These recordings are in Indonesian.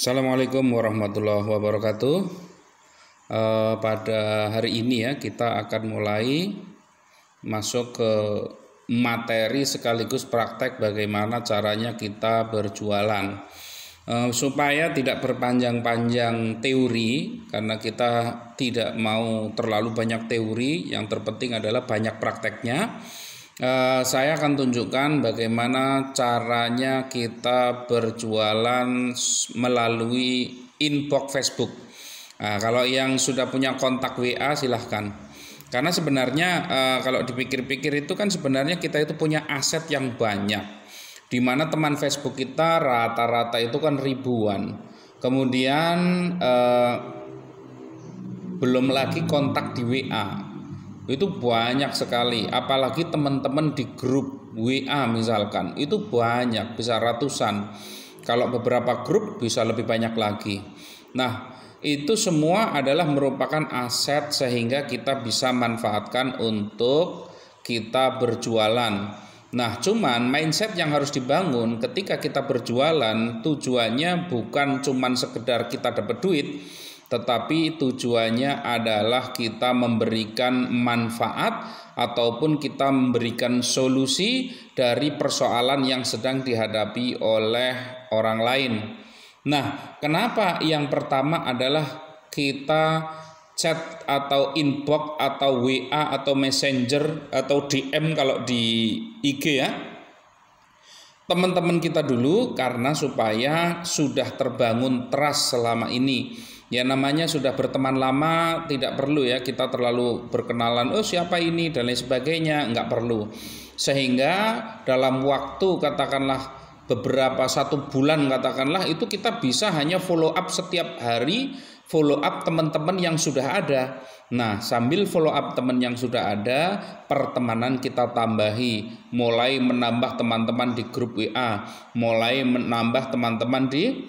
Assalamualaikum warahmatullahi wabarakatuh. Eh, pada hari ini ya kita akan mulai masuk ke materi sekaligus praktek bagaimana caranya kita berjualan. Eh, supaya tidak berpanjang-panjang teori karena kita tidak mau terlalu banyak teori, yang terpenting adalah banyak prakteknya. Uh, saya akan tunjukkan bagaimana caranya kita berjualan melalui inbox Facebook. Nah, kalau yang sudah punya kontak WA silahkan. Karena sebenarnya uh, kalau dipikir-pikir itu kan sebenarnya kita itu punya aset yang banyak. Di mana teman Facebook kita rata-rata itu kan ribuan. Kemudian belum lagi kontak di WA itu banyak sekali. Apalagi teman-teman di grup WA misalkan. Itu banyak bisa ratusan. Kalau beberapa grup bisa lebih banyak lagi. Nah itu semua adalah merupakan aset sehingga kita bisa manfaatkan untuk kita berjualan. Nah, cuman mindset yang harus dibangun ketika kita berjualan tujuannya bukan cuman sekedar kita dapat duit, tetapi tujuannya adalah kita memberikan manfaat ataupun kita memberikan solusi dari persoalan yang sedang dihadapi oleh orang lain. Nah, kenapa yang pertama adalah kita chat atau inbox atau WA atau messenger atau DM kalau di IG ya teman-teman kita dulu karena supaya sudah terbangun trust selama ini ya namanya sudah berteman lama tidak perlu ya kita terlalu berkenalan oh siapa ini? dan lain sebagainya nggak perlu. Sehingga dalam waktu katakanlah beberapa satu bulan katakanlah itu kita bisa hanya follow up setiap hari follow up teman-teman yang sudah ada. Nah sambil follow up teman yang sudah ada pertemanan kita tambahi. Mulai menambah teman-teman di grup WA mulai menambah teman-teman di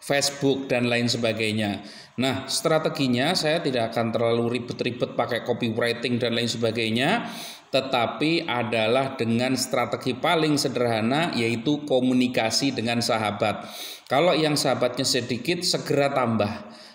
Facebook dan lain sebagainya. Nah, strateginya saya tidak akan terlalu ribet-ribet pakai copywriting dan lain sebagainya, tetapi adalah dengan strategi paling sederhana yaitu komunikasi dengan sahabat. Kalau yang sahabatnya sedikit segera tambah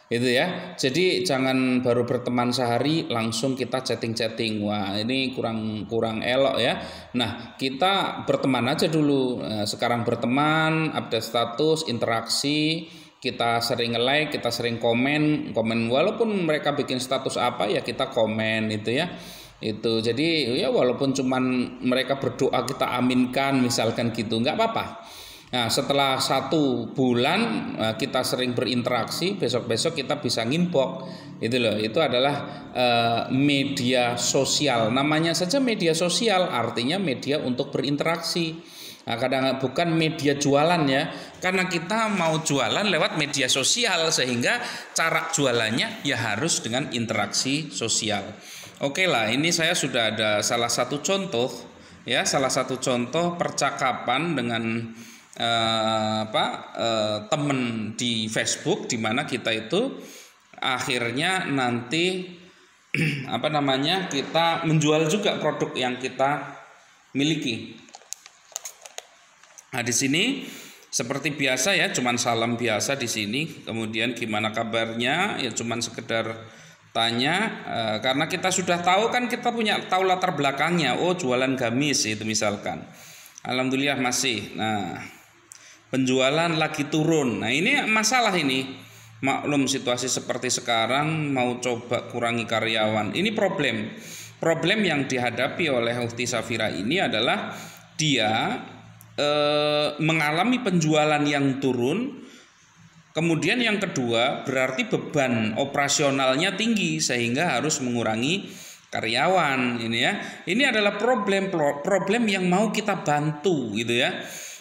itu ya. Jadi jangan baru berteman sehari langsung kita chatting-chatting. Wah ini kurang kurang elok ya. Nah kita berteman aja dulu. Nah, sekarang berteman update status interaksi kita sering like kita sering komen komen. Walaupun mereka bikin status apa ya kita komen itu ya. Itu jadi ya walaupun cuman mereka berdoa kita aminkan misalkan gitu nggak apa-apa Nah, setelah satu bulan eh, kita sering berinteraksi, besok-besok kita bisa ngimpok. Itu loh, itu adalah uh, media sosial. Namanya saja media sosial, artinya media untuk berinteraksi. Nah, kadang bukan media jualan ya, karena kita mau jualan lewat media sosial sehingga cara jualannya ya harus dengan interaksi sosial. Oke lah, ini saya sudah ada salah satu contoh ya, salah satu contoh percakapan dengan eh, apa eh, temen di Facebook di mana kita itu akhirnya nanti apa namanya kita menjual juga produk yang kita miliki. Nah di sini seperti biasa ya, cuman salam biasa di sini. Kemudian gimana kabarnya? Ya cuman sekedar tanya e, karena kita sudah tahu kan kita punya tahu latar belakangnya. Oh jualan gamis itu misalkan. Alhamdulillah masih. Nah penjualan lagi turun. Nah ini masalah ini. Maklum situasi seperti sekarang mau coba kurangi karyawan. Ini problem. Problem yang dihadapi oleh Ukti Safira ini adalah dia e, mengalami penjualan yang turun. Kemudian yang kedua berarti beban operasionalnya tinggi sehingga harus mengurangi karyawan ini ya. Ini adalah problem problem yang mau kita bantu gitu ya.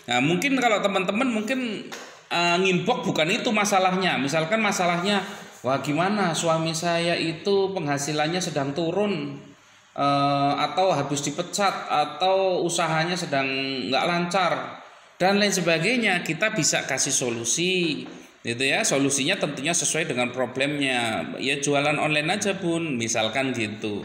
Nah, mungkin kalau teman-teman mungkin uh, ngimpok bukan itu masalahnya. Misalkan masalahnya, wah gimana suami saya itu penghasilannya sedang turun uh, atau habis dipecat atau usahanya sedang nggak lancar dan lain sebagainya. Kita bisa kasih solusi gitu ya solusinya tentunya sesuai dengan problemnya ya jualan online aja pun misalkan gitu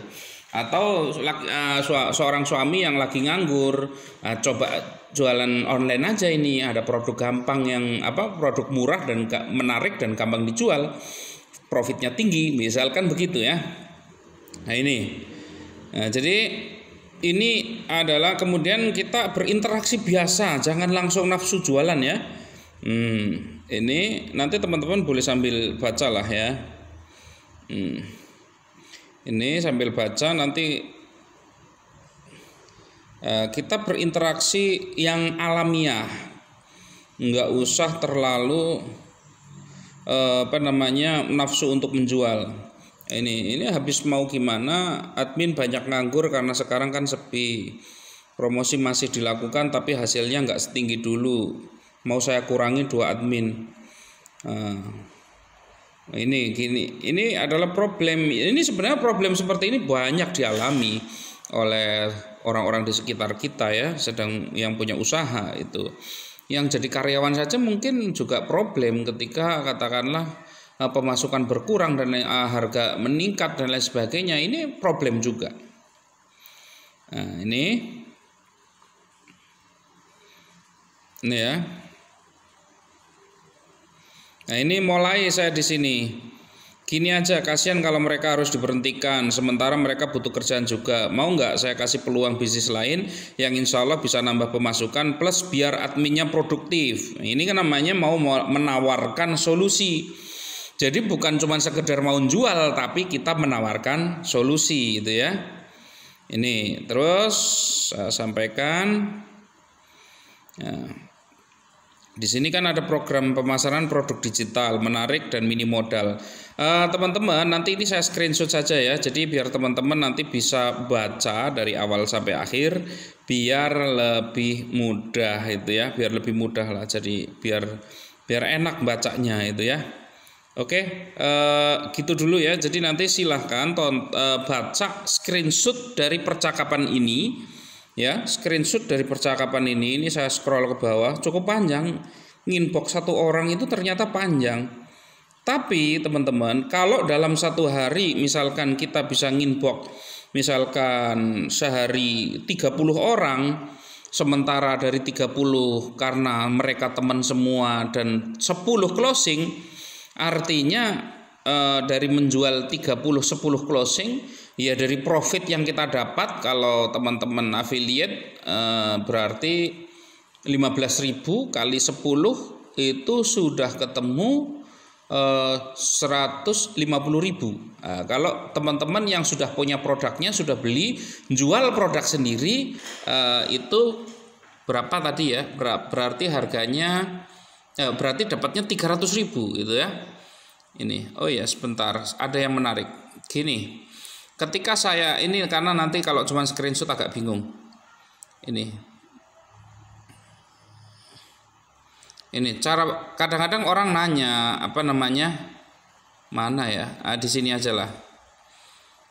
atau uh, seorang suami yang lagi nganggur uh, coba jualan online aja ini ada produk gampang yang apa produk murah dan menarik dan gampang dijual profitnya tinggi misalkan begitu ya. Nah ini. Nah, jadi ini adalah kemudian kita berinteraksi biasa jangan langsung nafsu jualan ya. Hmm, ini nanti teman-teman boleh sambil baca lah ya. Hmm, ini sambil baca nanti kita berinteraksi yang alamiah. Nggak usah terlalu eh, apa namanya nafsu untuk menjual. Ini ini habis mau gimana admin banyak nganggur karena sekarang kan sepi. Promosi masih dilakukan tapi hasilnya nggak setinggi dulu. Mau saya kurangi dua admin. Nah, ini gini. Ini adalah problem. Ini sebenarnya problem seperti ini banyak dialami oleh orang-orang di sekitar kita ya sedang yang punya usaha itu. Yang jadi karyawan saja mungkin juga problem ketika katakanlah eh, pemasukan berkurang dan eh, harga meningkat dan lain sebagainya ini problem juga. Nah, ini. Ini ya. Nah ini mulai saya di sini Gini aja, kasihan kalau mereka harus diberhentikan, sementara mereka butuh kerjaan juga. Mau nggak saya kasih peluang bisnis lain yang insya Allah bisa nambah pemasukan plus biar adminnya produktif. Ini kan namanya mau menawarkan solusi. Jadi bukan cuma sekedar mau jual, tapi kita menawarkan solusi, gitu ya. Ini terus saya sampaikan. Ya. Di sini kan ada program pemasaran produk digital menarik dan mini modal. Eh, teman-teman, uh, nanti ini saya screenshot saja ya. Jadi biar teman-teman nanti bisa baca dari awal sampai akhir biar lebih mudah itu ya, biar lebih mudah lah. Jadi biar biar enak bacanya itu ya. Oke, uh, gitu dulu ya. Jadi nanti silahkan ton, uh, baca screenshot dari percakapan ini ya screenshot dari percakapan ini ini saya scroll ke bawah cukup panjang. Inbox satu orang itu ternyata panjang. Tapi teman-teman kalau dalam satu hari misalkan kita bisa nginbox misalkan sehari 30 orang sementara dari 30 karena mereka teman semua dan 10 closing artinya eh, dari menjual 30 10 closing Ya dari profit yang kita dapat kalau teman-teman affiliate eh, berarti 15.000 kali 10 itu sudah ketemu eh, 150.000. Nah, kalau teman-teman yang sudah punya produknya sudah beli jual produk sendiri eh, itu berapa tadi ya? Berarti harganya eh, berarti dapatnya 300.000 gitu ya. Ini. Oh ya, sebentar, ada yang menarik. Gini ketika saya ini karena nanti kalau cuma screenshot agak bingung. Ini. Ini cara kadang-kadang orang nanya apa namanya mana ya? Ah, di sini aja lah.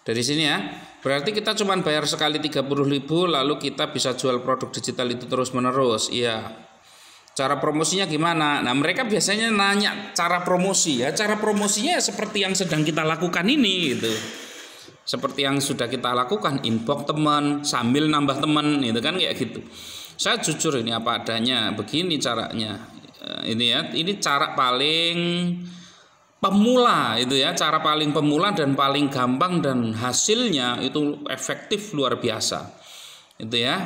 Dari sini ya. Berarti kita cuma bayar sekali 30 ribu lalu kita bisa jual produk digital itu terus menerus iya. Cara promosinya gimana? Nah mereka biasanya nanya cara promosi ya. Cara promosinya seperti yang sedang kita lakukan ini gitu seperti yang sudah kita lakukan inbox teman sambil nambah teman itu kan kayak gitu. Saya jujur ini apa adanya begini caranya. Eh, ini ya ini cara paling pemula itu ya cara paling pemula dan paling gampang dan hasilnya itu efektif luar biasa itu ya.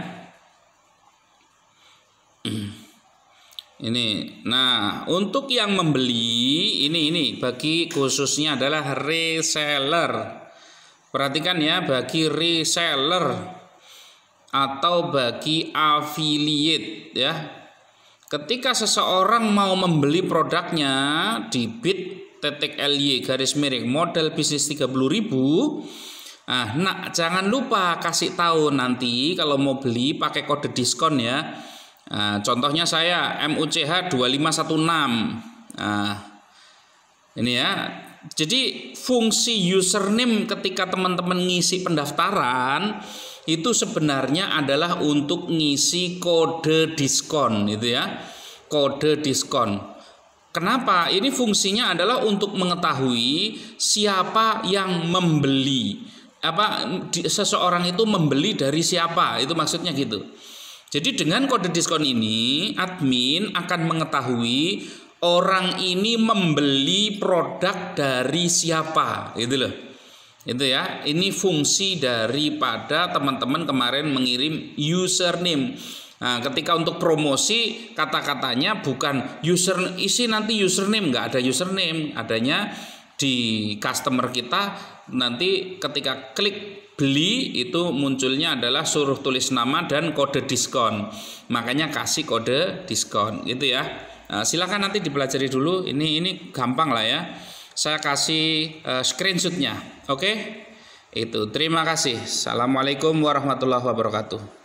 Ini nah untuk yang membeli ini ini bagi khususnya adalah reseller Perhatikan ya bagi reseller atau bagi affiliate ya. Ketika seseorang mau membeli produknya di bit.ly garis miring model bisnis 30.000 Nah, nak jangan lupa kasih tahu nanti kalau mau beli pakai kode diskon ya. Nah, contohnya saya MUCH 2516. Nah, ini ya jadi fungsi username ketika teman-teman ngisi pendaftaran itu sebenarnya adalah untuk ngisi kode diskon gitu ya. Kode diskon. Kenapa? Ini fungsinya adalah untuk mengetahui siapa yang membeli. Apa seseorang itu membeli dari siapa? Itu maksudnya gitu. Jadi dengan kode diskon ini admin akan mengetahui orang ini membeli produk dari siapa, gitu loh. Itu ya. Ini fungsi daripada teman-teman kemarin mengirim username. Nah, ketika untuk promosi kata-katanya bukan user isi nanti username nggak ada username, adanya di customer kita nanti ketika klik beli itu munculnya adalah suruh tulis nama dan kode diskon. Makanya kasih kode diskon gitu ya. Nah, silakan nanti dipelajari dulu. Ini ini gampang lah ya. Saya kasih uh, screenshotnya. Oke? Itu. Terima kasih. Assalamualaikum warahmatullahi wabarakatuh.